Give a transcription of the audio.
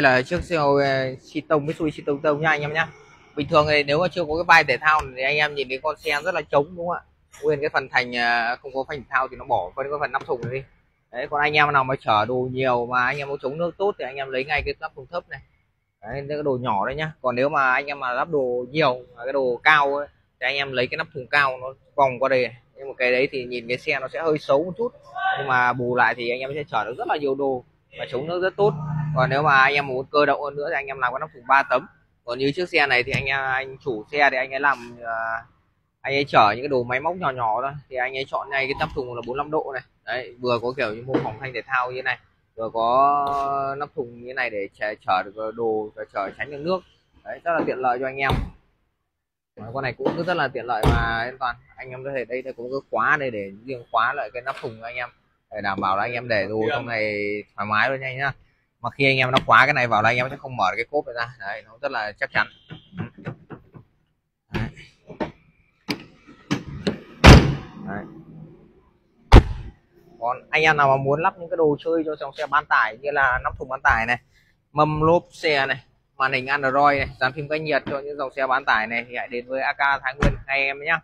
đây là chiếc xe xi tông với xui xi tông tông nha anh em nhá. Bình thường thì nếu mà chưa có cái vai thể thao thì anh em nhìn thấy con xe rất là trống đúng không ạ? Nguyên cái phần thành à, không có phanh thể thao thì nó bỏ phân cái phần nắp thùng này đi. Đấy còn anh em nào mà chở đồ nhiều mà anh em có chống nước tốt thì anh em lấy ngay cái nắp thùng thấp này. Đấy cái đồ nhỏ đấy nhá. Còn nếu mà anh em mà lắp đồ nhiều cái đồ cao ấy, thì anh em lấy cái nắp thùng cao nó vòng qua đây. Nhưng mà cái đấy thì nhìn cái xe nó sẽ hơi xấu một chút. Nhưng mà bù lại thì anh em sẽ chở được rất là nhiều đồ và chống nước rất tốt còn nếu mà anh em muốn cơ động hơn nữa thì anh em làm cái nắp thùng 3 tấm. Còn như chiếc xe này thì anh anh chủ xe thì anh ấy làm uh, anh ấy chở những cái đồ máy móc nhỏ nhỏ thôi. Thì anh ấy chọn ngay cái nắp thùng là 45 độ này. Đấy vừa có kiểu như mô phỏng thanh thể thao như thế này vừa có nắp thùng như thế này để chở, chở được đồ và chở tránh được nước. Đấy rất là tiện lợi cho anh em. Con này cũng rất là tiện lợi và an toàn. Anh em có thể đây có khóa đây để riêng khóa lại cái nắp thùng anh em để đảm bảo là anh em để đồ trong này thoải mái luôn nha nhá mà khi anh em nó khóa cái này vào là anh em sẽ không mở cái cốp này ra đấy, nó rất là chắc chắn đấy. Đấy. còn anh em nào mà muốn lắp những cái đồ chơi cho dòng xe bán tải như là nắp thùng bán tải này, mâm lốp xe này, màn hình Android này, dàn phim cách nhiệt cho những dòng xe bán tải này thì hãy đến với AK Thái Nguyên ngay em nhé